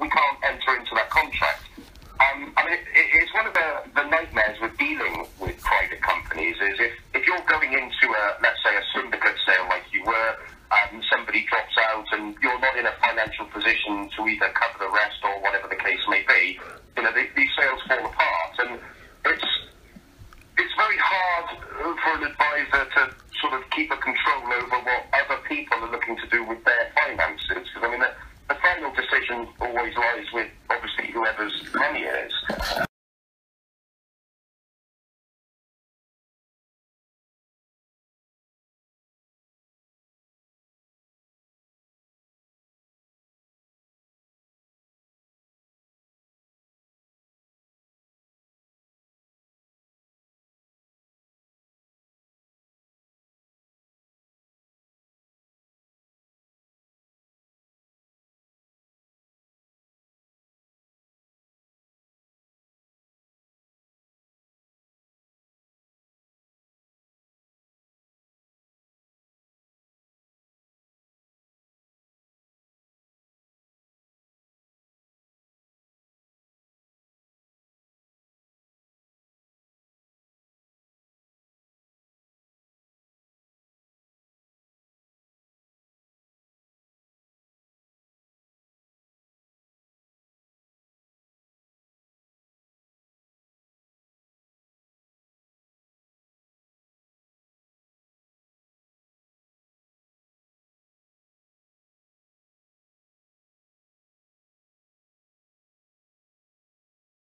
we can't enter into that contract. Um, I mean, it, it's one of the, the nightmares with dealing with private companies is if, if you're going into a, let's say, a syndicate sale like you were, um, somebody drops out and you're not in a financial position to either cover the rest or whatever the case may be, you know, the, these sales fall apart. And it's, it's very hard for an advisor to sort of keep a control over what other people always lies with obviously whoever's many is.